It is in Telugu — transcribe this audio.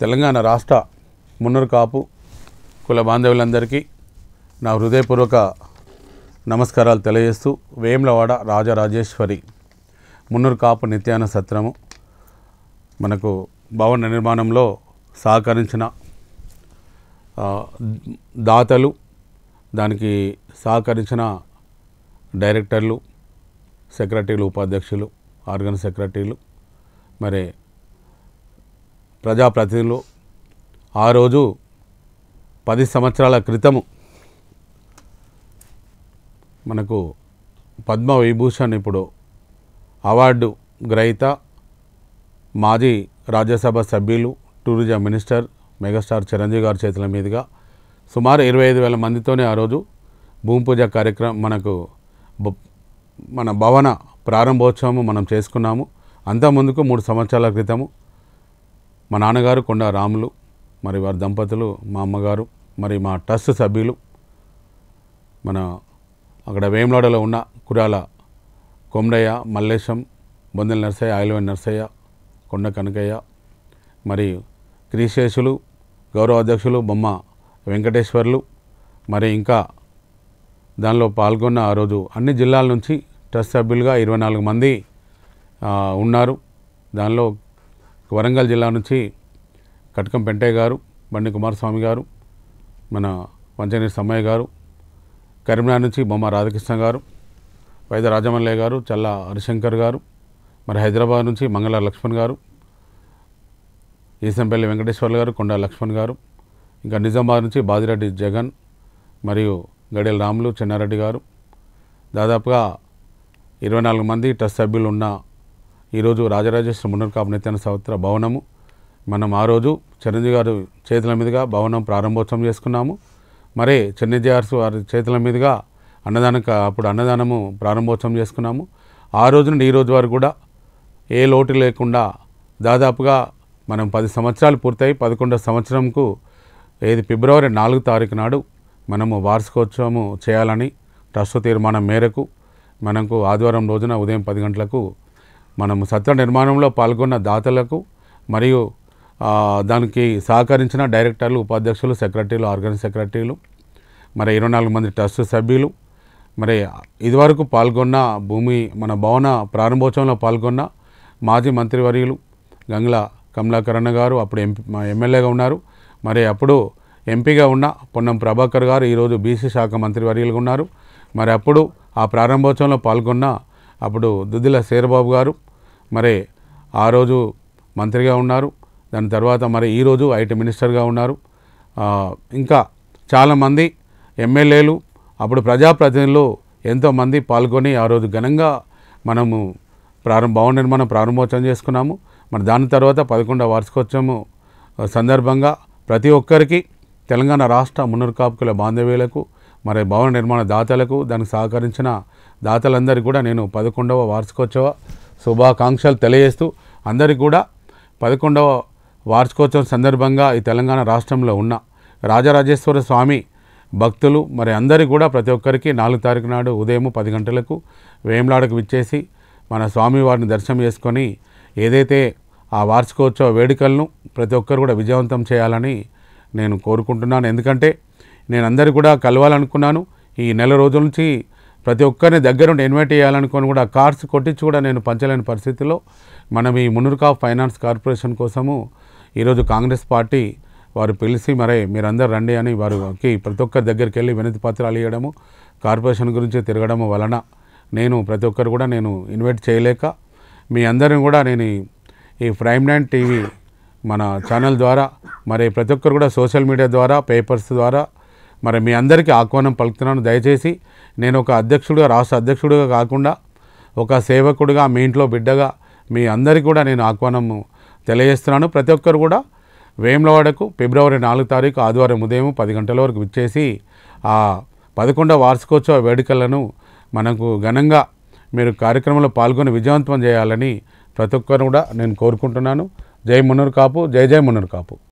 తెలంగాణ రాష్ట్ర మున్నూరు కాపు కుల బాంధవులందరికీ నా హృదయపూర్వక నమస్కారాలు తెలియజేస్తూ వేములవాడ రాజరాజేశ్వరి మున్నూరు కాపు నిత్యాన సత్రము మనకు భవన నిర్మాణంలో సహకరించిన దాతలు దానికి సహకరించిన డైరెక్టర్లు సెక్రటరీలు ఉపాధ్యక్షులు ఆర్గన్ సెక్రటరీలు మరి ప్రజాప్రతినిధులు. ఆ రోజు పది సంవత్సరాల క్రితము మనకు పద్మ విభూషణ్ ఇప్పుడు అవార్డు గ్రహీత మాజీ రాజ్యసభ సభ్యులు టూరిజం మినిస్టర్ మెగాస్టార్ చిరంజీవి గారి చేతుల మీదుగా సుమారు ఇరవై ఐదు వేల మందితోనే ఆ రోజు భూమి పూజ కార్యక్రమం మనకు మన భవన ప్రారంభోత్సవం మనం చేసుకున్నాము. అంతకుముందుకు మూడు సంవత్సరాల క్రితము మా నాన్నగారు కొండ రాములు మరి వారి దంపతులు మా అమ్మగారు మరి మా ట్రస్ట్ సభ్యులు మన అక్కడ వేములాడలో ఉన్న కురాల కొమరయ్య మల్లేశం బొందెల నర్సయ్య ఆయిలవన్ నర్సయ్య కొండ కనకయ్య మరి క్రీశేషులు గౌరవ అధ్యక్షులు బొమ్మ వెంకటేశ్వర్లు మరి ఇంకా దానిలో పాల్గొన్న ఆ రోజు అన్ని జిల్లాల నుంచి ట్రస్ట్ సభ్యులుగా ఇరవై నాలుగు మంది ఉన్నారు. దానిలో వరంగల్ జిల్లా నుంచి కటకం పెంటయ్య గారు బండి కుమారస్వామి గారు మన వంచనీరు సమ్మయ్య గారు కరీంనగర్ నుంచి బొమ్మ రాధాకృష్ణ గారు వైద్య రాజమల్లయ్య గారు చల్ల హరిశంకర్ గారు మరి హైదరాబాద్ నుంచి మంగళ లక్ష్మణ్ గారు ఈసంపల్లి వెంకటేశ్వర్లు గారు కొండ లక్ష్మణ్ గారు ఇంకా నిజామాబాద్ నుంచి బాదిరెడ్డి జగన్ మరియు గడియల రాములు చెన్నారెడ్డి గారు. దాదాపుగా ఇరవై నాలుగు మంది ట్రస్ట్ సభ్యులు ఉన్న ఈరోజు రాజరాజేశ్వర మున్నర్కాపు నిత్యాన సంవత్సర భవనము. మనం ఆ రోజు చిరంజీవి గారు చేతుల మీదుగా భవనం ప్రారంభోత్సవం చేసుకున్నాము. మరి చిరంజీవి గారు వారి చేతుల మీదుగా అన్నదానం అప్పుడు అన్నదానము ప్రారంభోత్సవం చేసుకున్నాము. ఆ రోజు నుండి ఈ రోజు వరకు కూడా ఏ లోటు లేకుండా దాదాపుగా మనం పది సంవత్సరాలు పూర్తయి పదకొండవ సంవత్సరంకు ఏది ఫిబ్రవరి నాలుగు తారీఖు నాడు మనము వార్షికోత్సవము చేయాలని ట్రస్ట్ తీర్మానం మేరకు మనకు ఆదివారం రోజున ఉదయం పది గంటలకు మనము సత్ర నిర్మాణంలో పాల్గొన్న దాతలకు మరియు దానికి సహకరించిన డైరెక్టర్లు ఉపాధ్యక్షులు సెక్రటరీలు ఆర్గనైజ్ సెక్రటరీలు మరి ఇరవై నాలుగు మంది ట్రస్ట్ సభ్యులు మరి ఇదివరకు పాల్గొన్న భూమి మన భవన ప్రారంభోత్సవంలో పాల్గొన్న మాజీ మంత్రివర్యులు గంగ్ల కమలాకరణ గారు అప్పుడు ఎంపీ మా ఎమ్మెల్యేగా ఉన్నారు. మరి అప్పుడు ఎంపీగా ఉన్న పొన్నం ప్రభాకర్ గారు ఈరోజు బీసీ శాఖ మంత్రివర్యులుగా ఉన్నారు. మరి అప్పుడు ఆ ప్రారంభోత్సవంలో పాల్గొన్న అప్పుడు దుద్దిల శేరబాబు గారు మరి ఆ రోజు మంత్రిగా ఉన్నారు. దాని తర్వాత మరి ఈరోజు ఐటీ మినిస్టర్గా ఉన్నారు. ఇంకా చాలామంది ఎమ్మెల్యేలు అప్పుడు ప్రజాప్రతినిధులు ఎంతోమంది పాల్గొని ఆ రోజు ఘనంగా మనము ప్రారంభ భవన నిర్మాణం ప్రారంభోత్సవం చేసుకున్నాము. మరి దాని తర్వాత పదకొండవ వార్షికోత్సవం సందర్భంగా ప్రతి ఒక్కరికి తెలంగాణ రాష్ట్ర మున్నూరు కాపుకుల బాంధవ్యులకు మరి భవన నిర్మాణ దాతలకు దానికి సహకరించిన దాతలందరికీ కూడా నేను పదకొండవ వార్షికోత్సవ శుభాకాంక్షలు తెలియజేస్తూ అందరికీ కూడా పదకొండవ వార్షికోత్సవం సందర్భంగా ఈ తెలంగాణ రాష్ట్రంలో ఉన్న రాజరాజేశ్వర స్వామి భక్తులు మరి అందరికీ కూడా ప్రతి ఒక్కరికి నాలుగు తారీఖు నాడు ఉదయం పది గంటలకు వేములాడకు విచ్చేసి మన స్వామివారిని దర్శనం చేసుకొని ఏదైతే ఆ వార్షికోత్సవ వేడుకలను ప్రతి ఒక్కరు కూడా విజయవంతం చేయాలని నేను కోరుకుంటున్నాను. ఎందుకంటే నేను అందరికీ కూడా కలవాలనుకున్నాను. ఈ నెల రోజుల నుంచి ప్రతి ఒక్కరిని దగ్గరుండి ఇన్వైట్ చేయాలనుకొని కూడా కార్స్ కొట్టించి కూడా నేను పంచలేని పరిస్థితిలో మనం ఈ మునుర్కా ఫైనాన్స్ కార్పొరేషన్ కోసము ఈరోజు కాంగ్రెస్ పార్టీ వారు పిలిచి మరే మీరందరూ రండి అని వారికి ప్రతి ఒక్కరి దగ్గరికి వెళ్ళి వినతి పత్రాలు ఇవ్వడము కార్పొరేషన్ గురించి తిరగడము వలన నేను ప్రతి ఒక్కరు కూడా నేను ఇన్వైట్ చేయలేక మీ అందరిని కూడా నేను ఈ- ఈ ప్రైమ్ నైన్ టీవీ మన ఛానల్ ద్వారా మరి ప్రతి ఒక్కరు కూడా సోషల్ మీడియా ద్వారా పేపర్స్ ద్వారా మరి మీ అందరికీ ఆహ్వానం పలుకుతున్నాను. దయచేసి నేను ఒక అధ్యక్షుడిగా రాష్ట్ర అధ్యక్షుడిగా కాకుండా ఒక సేవకుడిగా మీ ఇంట్లో బిడ్డగా మీ అందరికీ కూడా నేను ఆహ్వానము తెలియజేస్తున్నాను. ప్రతి ఒక్కరు కూడా వేములవాడకు ఫిబ్రవరి నాలుగు తారీఖు ఆదివారం ఉదయం పది గంటల వరకు విచ్చేసి ఆ పదకొండవ వార్షికోత్సవ వేడుకలను మనకు ఘనంగా మీరు కార్యక్రమంలో పాల్గొని విజయవంతం చేయాలని ప్రతి ఒక్కరు కూడా నేను కోరుకుంటున్నాను. జై మున్నూరు కాపు జై జై మున్నూరు కాపు